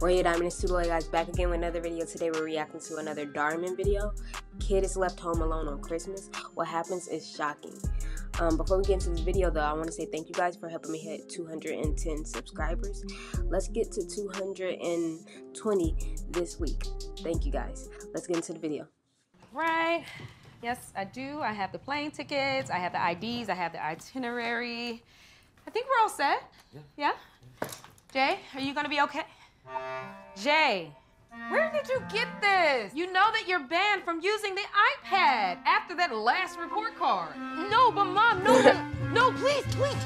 Royal Diamond and Studio guys back again with another video. Today we're reacting to another Dhar Mann video. Kid is left home alone on Christmas. What happens is shocking. Um, before we get into this video though, I want to say thank you guys for helping me hit 210 subscribers. Let's get to 220 this week. Thank you guys. Let's get into the video. Right. Yes, I do. I have the plane tickets, I have the IDs, I have the itinerary. I think we're all set. Yeah? yeah? Jay, are you gonna be okay? Jay, where did you get this? You know that you're banned from using the iPad after that last report card. No, but mom, no, no, please, please.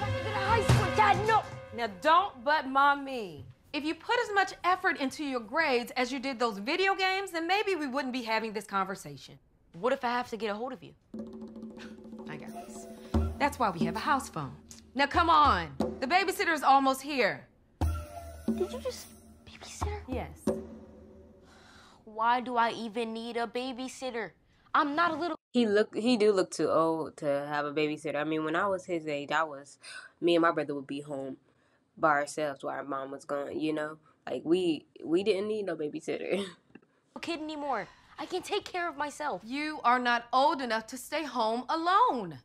Let me get a high school, dad, no. Now don't but mom me. If you put as much effort into your grades as you did those video games, then maybe we wouldn't be having this conversation. What if I have to get a hold of you? I got this. That's why we have a house phone. Now come on. The babysitter is almost here. Did you just babysitter? Yes. Why do I even need a babysitter? I'm not a little. He look he do look too old to have a babysitter. I mean, when I was his age, I was me and my brother would be home by ourselves while our mom was gone. You know, like we we didn't need no babysitter. No kid anymore. I can take care of myself. You are not old enough to stay home alone.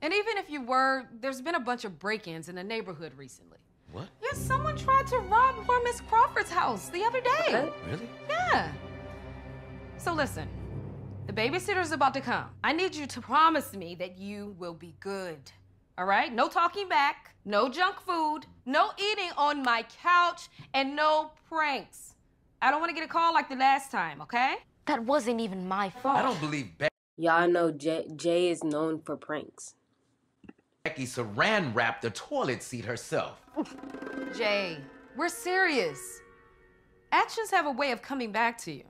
And even if you were, there's been a bunch of break-ins in the neighborhood recently. What? Someone tried to rob poor Miss Crawford's house the other day. What? Really? Yeah. So listen, the babysitter's about to come. I need you to promise me that you will be good. All right? No talking back, no junk food, no eating on my couch, and no pranks. I don't want to get a call like the last time, okay? That wasn't even my fault. I don't believe Y'all know Jay, Jay is known for pranks. Becky saran wrapped the toilet seat herself. Jay, we're serious. Actions have a way of coming back to you.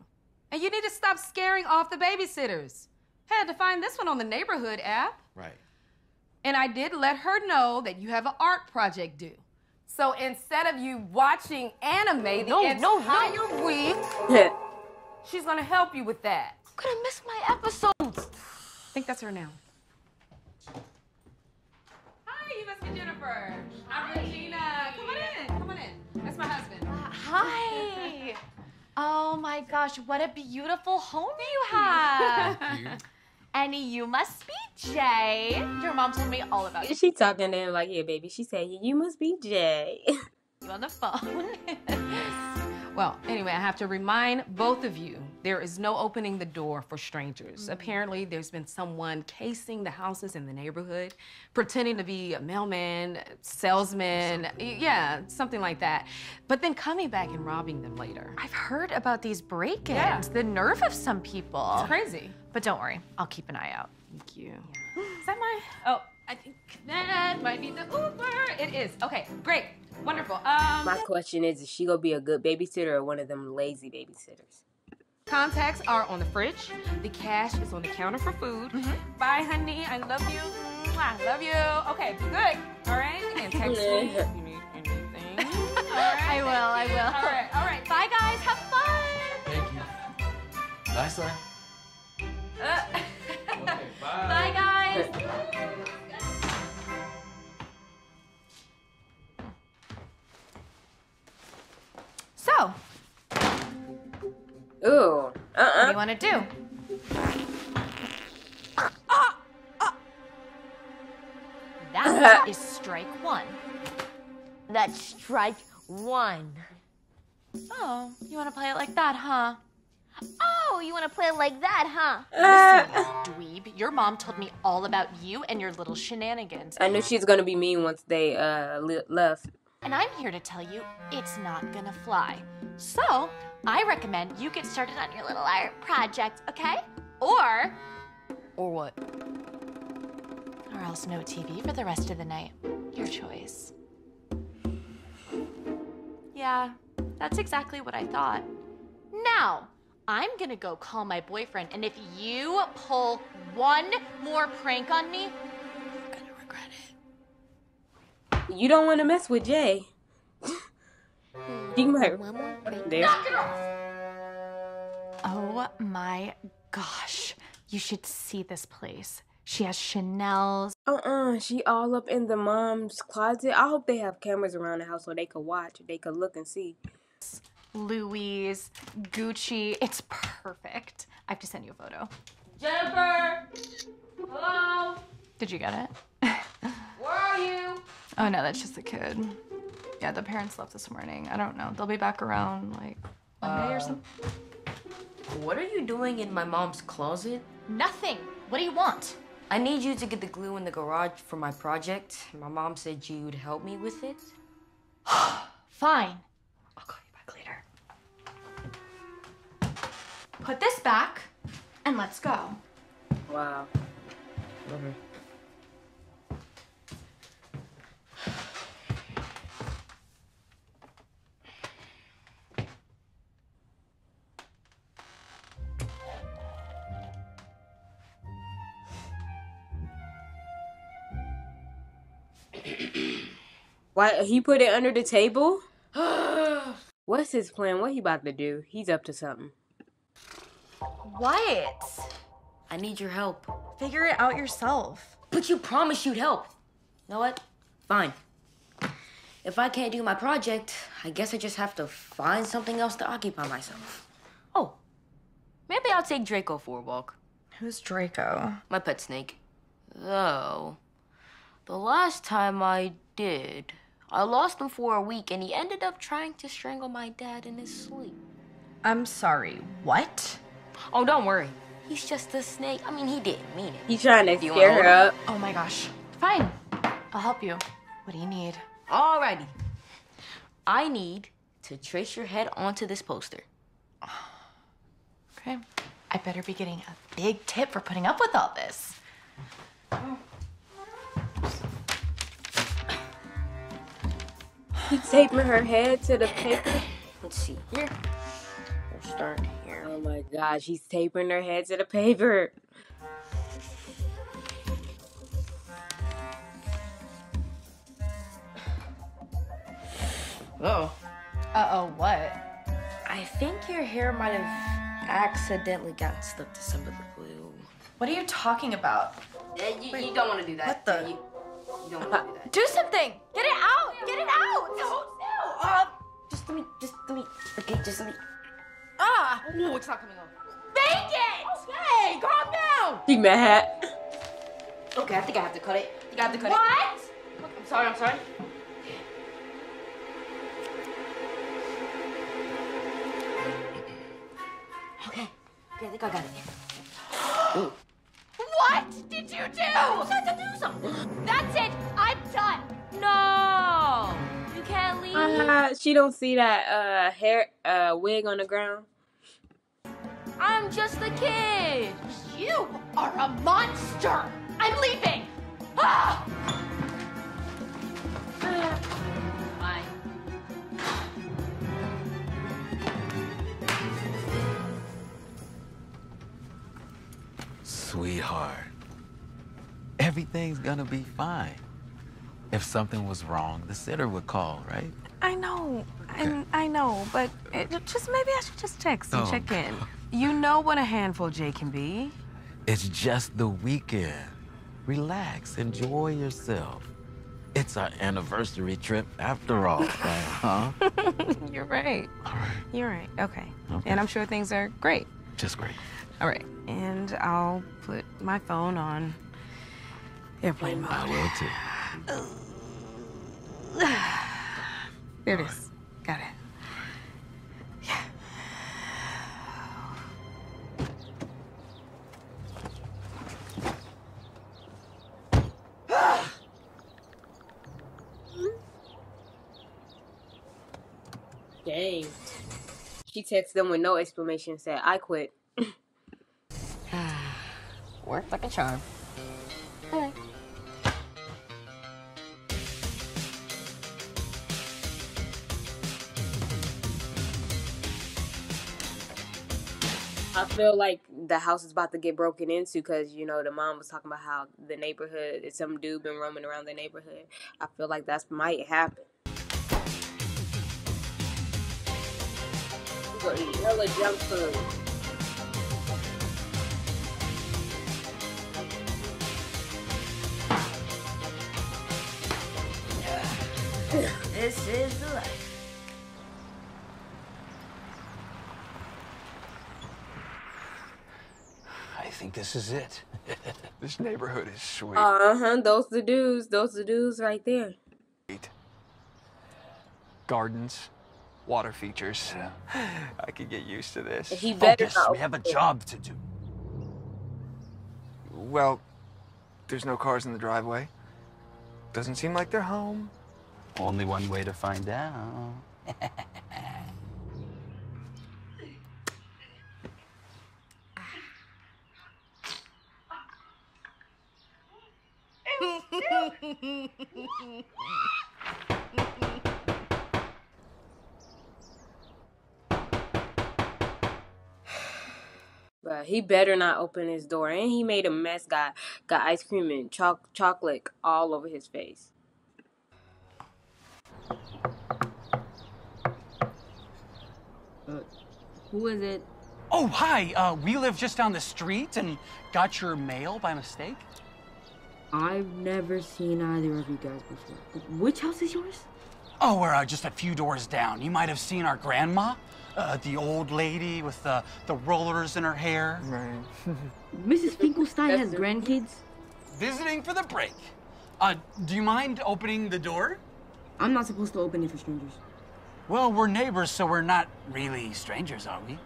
And you need to stop scaring off the babysitters. Had to find this one on the neighborhood app. Right. And I did let her know that you have an art project due. So instead of you watching anime the No, no, entire no. week, she's gonna help you with that. I'm gonna miss my episodes. I think that's her now. Hi, you Jennifer. I'm Regina. Come on in. Come on in. That's my husband. Uh, hi. Oh my gosh, what a beautiful home you have. and you must be Jay. Your mom told me all about you she talking to him like, yeah, baby. She said, you must be Jay. You on the phone. Well, anyway, I have to remind both of you there is no opening the door for strangers. Mm-hmm. Apparently, there's been someone casing the houses in the neighborhood, pretending to be a mailman, salesman, y- yeah, something like that. But then coming back and robbing them later. I've heard about these break-ins, Yeah. the nerve of some people. It's crazy. But don't worry, I'll keep an eye out. Thank you. Is that my? Oh, I think that might be the Uber. It is. Okay, great, wonderful. Um, My question is, is she gonna be a good babysitter or one of them lazy babysitters? Contacts are on the fridge. The cash is on the counter for food. Mm-hmm. Bye, honey. I love you. Mwah, love you. Okay, good. All right. And text me if you need anything. All right. I will, I will. All right. All right. Bye guys, have fun. Thank you. Bye, son. Uh. Bye guys. Ooh, Uh-uh. what do you want to do? That is strike one. That's strike one. Oh, you want to play it like that, huh? Oh, you want to play it like that, huh? Uh, Dweeb, your mom told me all about you and your little shenanigans. I knew she's gonna be mean once they uh li- left. And I'm here to tell you it's not gonna fly. So, I recommend you get started on your little art project, okay? Or. Or what? Or else no TV for the rest of the night. Your choice. Yeah, that's exactly what I thought. Now, I'm gonna go call my boyfriend, and if you pull one more prank on me, you're gonna regret it. You don't want to mess with Jay. you might. One more break. There. Oh my gosh. You should see this place. She has Chanel's. Uh-uh. She all up in the mom's closet. I hope they have cameras around the house so they could watch. They could look and see. Louis, Gucci. It's perfect. I have to send you a photo. Jennifer! Hello? Did you get it? Where are you? Oh no, that's just a kid. Yeah, the parents left this morning. I don't know. They'll be back around like Monday or uh, something. What are you doing in my mom's closet? Nothing. What do you want? I need you to get the glue in the garage for my project. My mom said you'd help me with it. Fine. I'll call you back later. Put this back and let's go. Wow. Okay. Why he put it under the table? What's his plan? What he about to do? He's up to something. Wyatt, I need your help. figure it out yourself. But you promised you'd help. You know what? Fine. If I can't do my project, I guess I just have to find something else to occupy myself. Oh, maybe I'll take Draco for a walk. Who's Draco? My pet snake. Though, the last time I did, I lost him for a week and he ended up trying to strangle my dad in his sleep. I'm sorry. What? Oh, don't worry. He's just a snake. I mean, he didn't mean it. He's trying to Do you scare her up. Oh my gosh. Fine. I'll help you. What do you need? Alrighty. I need to trace your head onto this poster. Okay. I better be getting a big tip for putting up with all this. He's taping her head to the paper. Let's see here. We'll start here. Oh my gosh, she's taping her head to the paper. Oh. Uh oh, what? I think your hair might have accidentally gotten stuck to some of the glue. What are you talking about? You, you don't want to do that. what the- You, you don't want to do that. Do something! Get it out! Get it out! No, no! Uh, just let me, just let me, okay, just let me. Ah! No, it's not coming off. Make it! Okay, calm down! She mad. Okay, I think I have to cut it. I think I have to cut What? it. What? I'm sorry, I'm sorry. Okay, okay, I think I got it. What did you do? I had to do something. That's it! I'm done! No, you can't leave. Uh, she don't see that uh hair uh wig on the ground. I'm just a kid. You are a monster! I'm leaving! Ah! Sweetheart, everything's gonna be fine. If something was wrong, the sitter would call, right? I know, and I know, but it, just maybe I should just text and Oh. check in. You know what a handful Jay can be. It's just the weekend. Relax, enjoy yourself. It's our anniversary trip after all, right, huh? You're right. All right, You're right. Okay. Okay. And I'm sure things are great. just great. All right. And I'll put my phone on airplane mode. I will too. There it is. Got it. Yeah. Dang. She texted them with no explanation. Said, "I quit." Worked like a charm. Alright. I feel like the house is about to get broken into because you know the mom was talking about how the neighborhood, some dude been roaming around the neighborhood. I feel like that's might happen. We gonna eat hella junk food. This is the life. I think this is it. this neighborhood is sweet. Uh huh. Those the dudes. Those the dudes right there. Gardens, water features. I could get used to this. He better Focus. We have a job to do. Well, there's no cars in the driveway. Doesn't seem like they're home. Only one way to find out. But he better not open his door. And he made a mess. Got got ice cream and choc- chocolate all over his face. Who is it? Oh, hi. Uh, we live just down the street and got your mail by mistake. I've never seen either of you guys before. Which house is yours? Oh, we're uh, just a few doors down. You might have seen our grandma, uh, the old lady with the, the rollers in her hair, Right. Mrs. Finkelstein has grandkids. visiting for the break. Uh, do you mind opening the door? I'm not supposed to open it for strangers. Well, we're neighbors, so we're not really strangers, are we?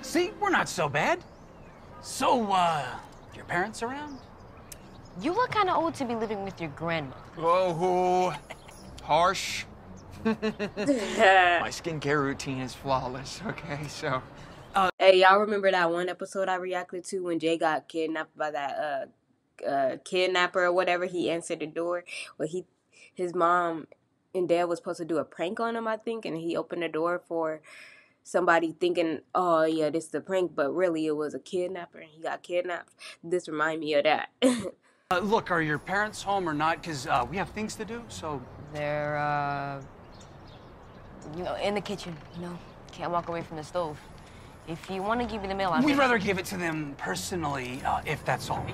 See, we're not so bad. So, uh, your parents around? You look kind of old to be living with your grandma. Whoa, harsh. My skincare routine is flawless, okay? So, Hey, y'all remember that one episode I reacted to when Jay got kidnapped by that uh uh kidnapper or whatever? He answered the door where he his mom and dad was supposed to do a prank on him, I think, and he opened the door for somebody thinking, Oh yeah, this is a prank, but really it was a kidnapper and he got kidnapped. This remind me of that. Uh, look, are your parents home or not? Because uh, we have things to do, so. They're, uh, you know, in the kitchen, you know. Can't walk away from the stove. If you want to give me the mail, I'll We'd rather give it to them personally, uh, if that's all.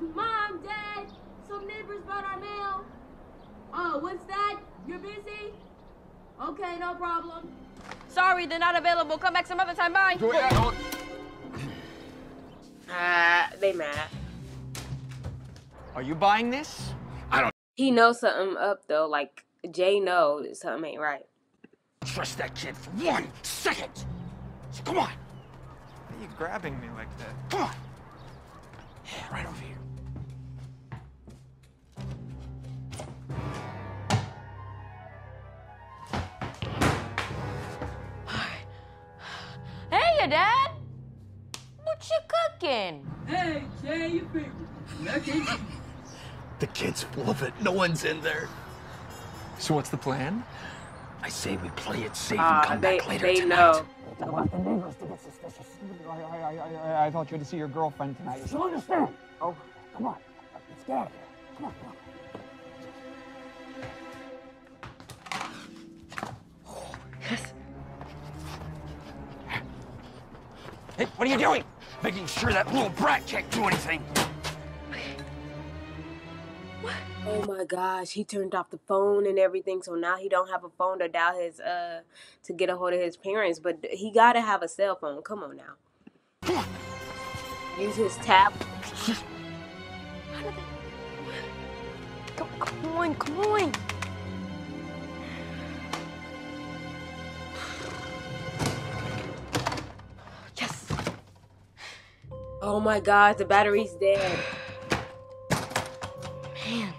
Mom, Dad, some neighbors brought our mail. Oh, what's that? You're busy? Okay, no problem. Sorry, they're not available. Come back some other time. Bye. ah, they mad. are you buying this? I don't. He knows something up though, like Jay knows something ain't right. Trust that kid for one second. So come on, Why are you grabbing me like that? come on. Yeah, right over here. Hey, your dad. What you cooking? Hey, Jay, you favorite. The kid's full of it. No one's in there. So, what's the plan? I say we play it safe and Ah, come they back later they tonight. know. I, I thought you had to see your girlfriend tonight. You understand? Oh, come on. Let's get out of here. Come on, come on. Hey, what are you doing? Making sure that little brat can't do anything. Oh my gosh, he turned off the phone and everything, so now he don't have a phone to dial his uh to get a hold of his parents, but he gotta have a cell phone. Come on now. Use his tab. Come, come on, come on. Oh my god, the battery's dead. Man,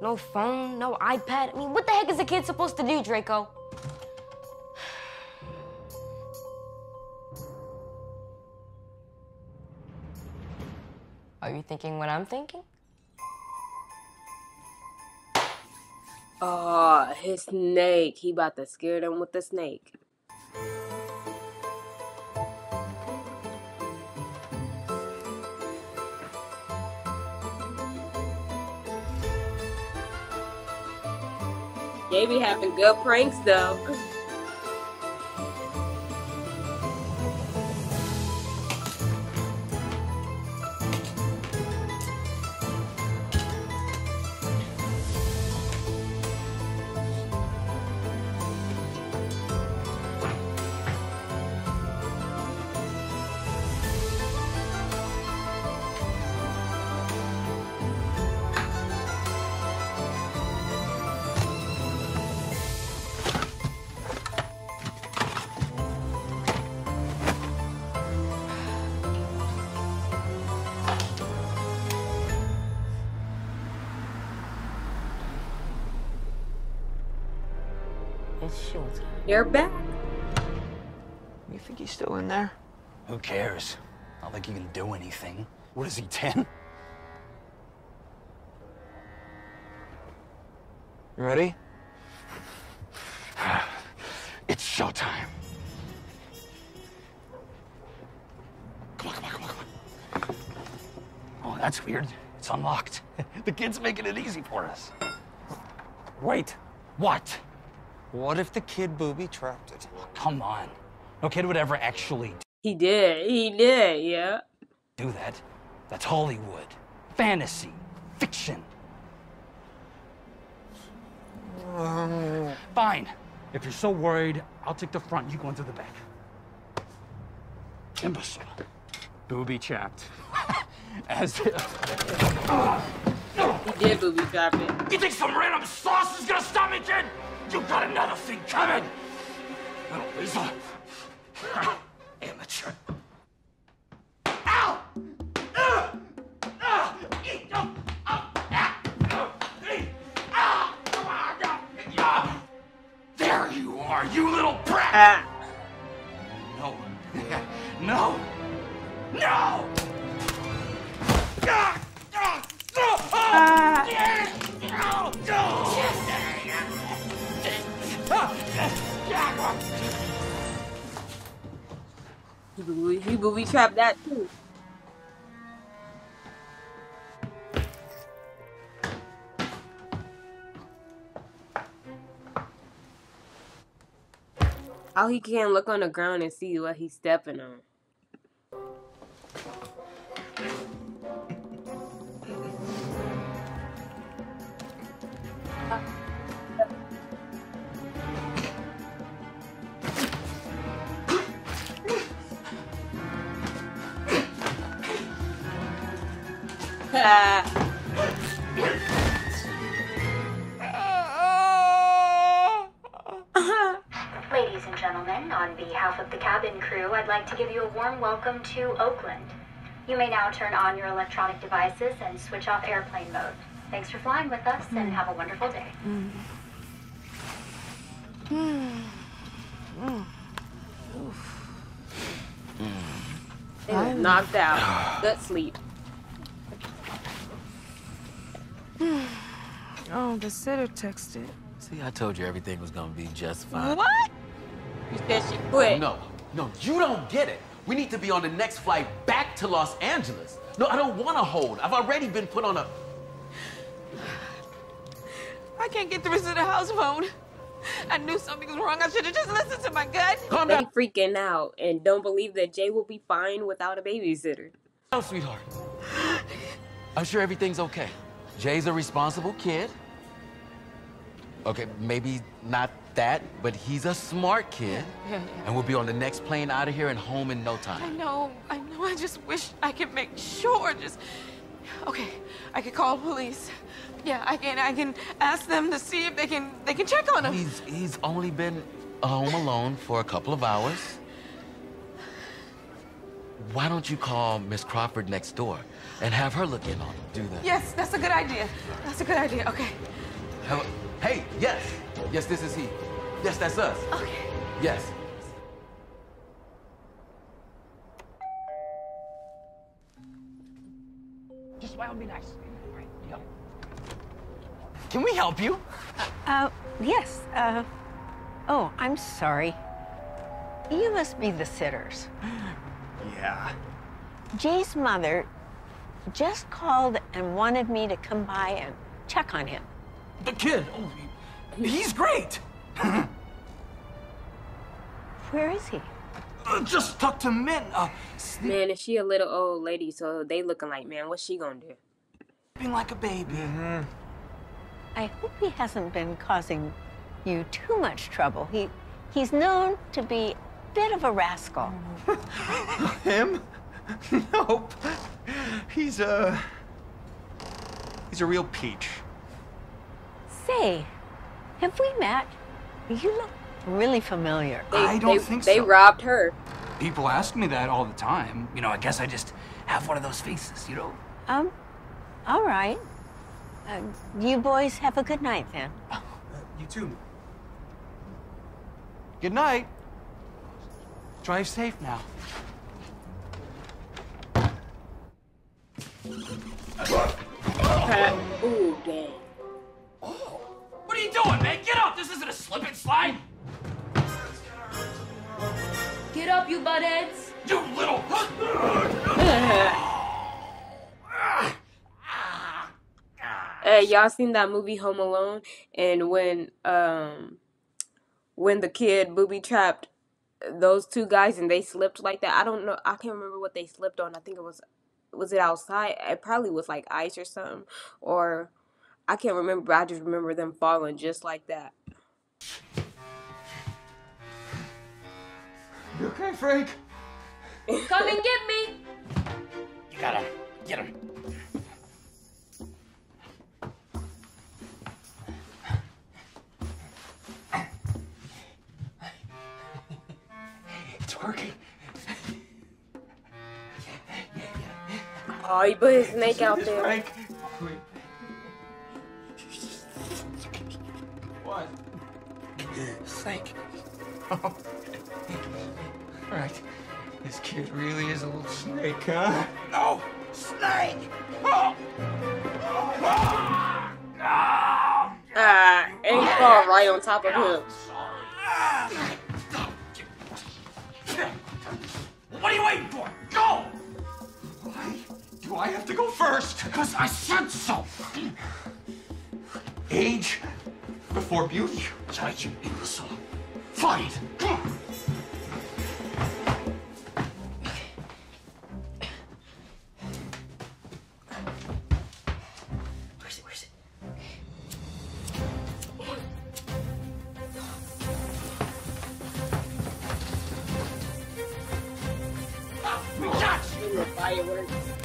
no phone, no iPad. I mean, what the heck is a kid supposed to do, Draco? Are you thinking what I'm thinking? Oh, his snake. He about to scare them with the snake. They be having good pranks though. It's. You're back. You think he's still in there? Who cares? I don't like he can do anything. What is he, 10? You ready? It's showtime. Come on, come on, come on, come on. Oh, that's weird. It's unlocked. the kid's making it easy for us. Wait. What? What if the kid booby trapped it? Come on. No kid would ever actually He did. He did. Yeah. do that. That's Hollywood. Fantasy. Fiction. Um, Fine. If you're so worried, I'll take the front. You go into the back. Imbecile. booby trapped. As if. He did booby trap it. You think some random sauce is gonna stop me, kid? You got another thing coming! Little weasel. Amateur. How he can't look on the ground and see what he's stepping on. Ladies ah. To give you a warm welcome to Oakland. You may now turn on your electronic devices and switch off airplane mode. Thanks for flying with us and mm. have a wonderful day. They was knocked out. Good sleep. Oh, the sitter texted. See, I told you everything was gonna be just fine. What? You said she quit. No, no, you don't get it. We need to be on the next flight back to Los Angeles. No, I don't want to hold. I've already been put on a. I can't get through to the house phone. I knew something was wrong. I should have just listened to my gut. Calm They down, freaking out and don't believe that Jay will be fine without a babysitter. Oh, sweetheart. I'm sure everything's okay. Jay's a responsible kid. Okay, maybe not that, but he's a smart kid. Yeah, yeah. And we'll be on the next plane out of here and home in no time. I know, I know. I just wish I could make sure. Just okay. I could call police. Yeah, I can. I can ask them to see if they can. They can check on him. He's he's only been uh, home alone for a couple of hours. Why don't you call Miss Crawford next door and have her look in on him? Do that. Yes, that's a good idea. That's a good idea. Okay. Hello? Hey, yes. Yes, this is he. Yes, that's us. Okay. Yes. Just smile and be nice. All right, deal. Can we help you? Uh, yes. Uh, oh, I'm sorry. You must be the sitters. Yeah. Jay's mother just called and wanted me to come by and check on him. The kid. Oh, he- he's great. Where is he? Uh, just tucked him in. Uh, Man, is she a little old lady? So they looking like, man, what's she gonna do? sleeping like a baby. hmm I hope he hasn't been causing you too much trouble. He he's known to be a bit of a rascal. Him? nope. He's a. He's a real peach. Say, have we met? You look really familiar. They, I don't they, think so. they robbed her. People ask me that all the time. You know, I guess I just have one of those faces, you know? Um, all right. Uh, you boys have a good night then. You too. Good night. Drive safe now. Ooh, dang. What are you doing, man? Get up! This isn't a slip and slide! Get up, you buttheads! You little. Hey, y'all seen that movie Home Alone? And when um when the kid booby trapped those two guys and they slipped like that. I don't know. I can't remember what they slipped on. I think it was was it outside? It probably was like ice or something. Or I can't remember. But I just remember them falling just like that. You okay, Frank? Come and get me! You gotta get him. It's working. Oh, he put his snake out there. Frank. What? Snake. Oh. Right. This kid really is a little snake, huh? No! Snake! Oh! Ah! Ah! Ah, and he fall right on top of him. What are you waiting for? Go! Why do I have to go first? Because I said so. Age before beauty. Judge you imbecile. Fight! Where's it? Where's it? We got you! Fireworks.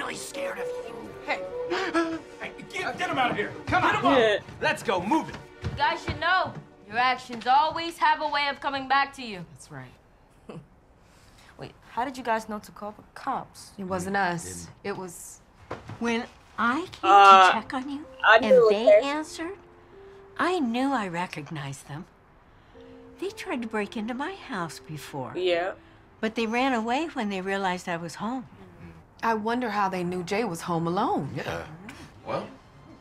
Really scared of you. Hey. Hey, get, get him out of here. Come on. Yeah. Let's go, move it. You guys should know, your actions always have a way of coming back to you. That's right. Wait, how did you guys know to call the cops? It wasn't us. It was. When I came Uh, to check on you I and knew it they was- answered, I knew I recognized them. They tried to break into my house before, Yeah. but they ran away when they realized I was home. I wonder how they knew Jay was home alone. Yeah. Well,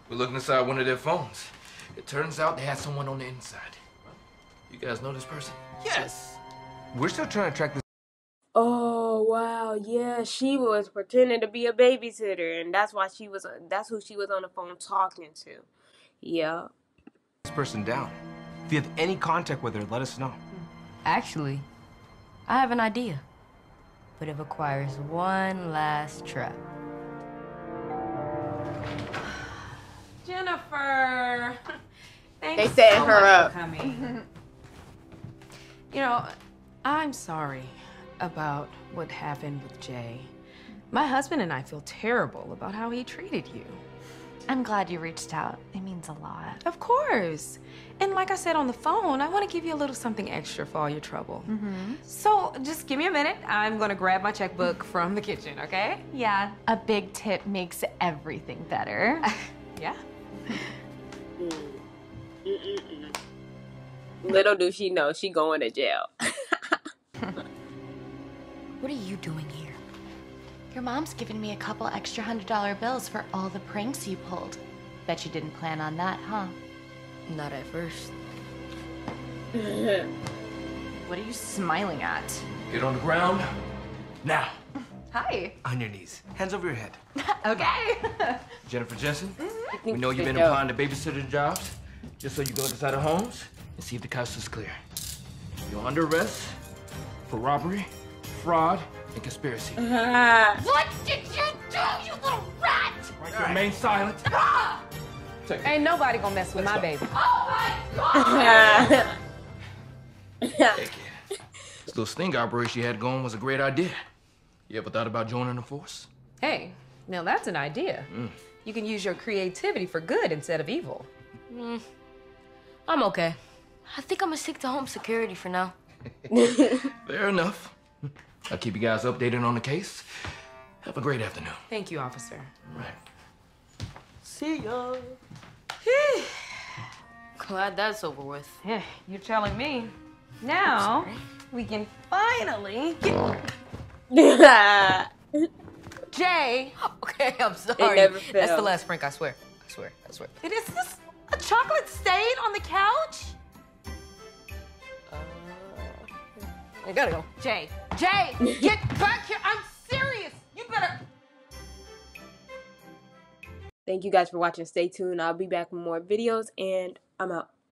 we're looking inside one of their phones. It turns out they had someone on the inside. You guys know this person? Yes. We're still trying to track this Oh wow, yeah. She was pretending to be a babysitter, and that's why she was. That's who she was on the phone talking to. Yeah. This person down. If you have any contact with her, let us know. Actually, I have an idea. But it requires one last trap. Jennifer. Thanks They setting so her much up. For coming. you know, I'm sorry about what happened with Jay. My husband and I feel terrible about how he treated you. I'm glad you reached out. It means a lot. Of course. And like I said on the phone, I want to give you a little something extra for all your trouble. Mm-hmm. So just give me a minute. I'm going to grab my checkbook from the kitchen, okay? Yeah, a big tip makes everything better. yeah. Little do she know she going to jail. What are you doing here? Your mom's given me a couple extra hundred dollar bills for all the pranks you pulled. Bet you didn't plan on that, huh? Not at first. What are you smiling at? Get on the ground. Now. Hi. On your knees. Hands over your head. okay. Jennifer Jensen, Mm-hmm. we know you've been Yo. applying to babysitter jobs just so you can look inside the homes and see if the coast is clear. You're under arrest for robbery, fraud, and conspiracy. Ah. What did you do, you little rat? Remain silent. Ain't nobody gonna mess with my baby. This little sting operation you had going was a great idea. You ever thought about joining the force? Hey, now that's an idea. Mm. You can use your creativity for good instead of evil. Mm, I'm okay. I think I'm gonna stick to home security for now. Fair enough. I'll keep you guys updated on the case. Have a great afternoon. Thank you, officer. Right. See ya. Glad that's over with. Yeah, you're telling me. Now we can finally get. Jay. Okay, I'm sorry. never That's the last prank. I swear. I swear. I swear. It is this a chocolate stain on the couch? Uh, I gotta go. Jay, Jay, get back here. I'm serious. You better. Thank you guys for watching. Stay tuned. I'll be back with more videos, and I'm out.